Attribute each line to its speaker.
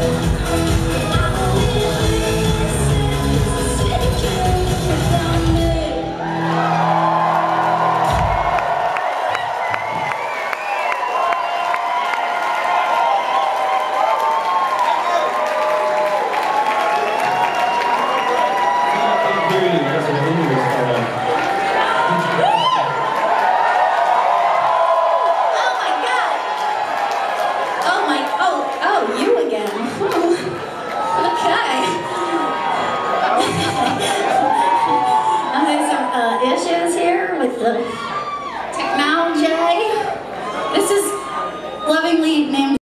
Speaker 1: Bye. Technology. This is lovingly named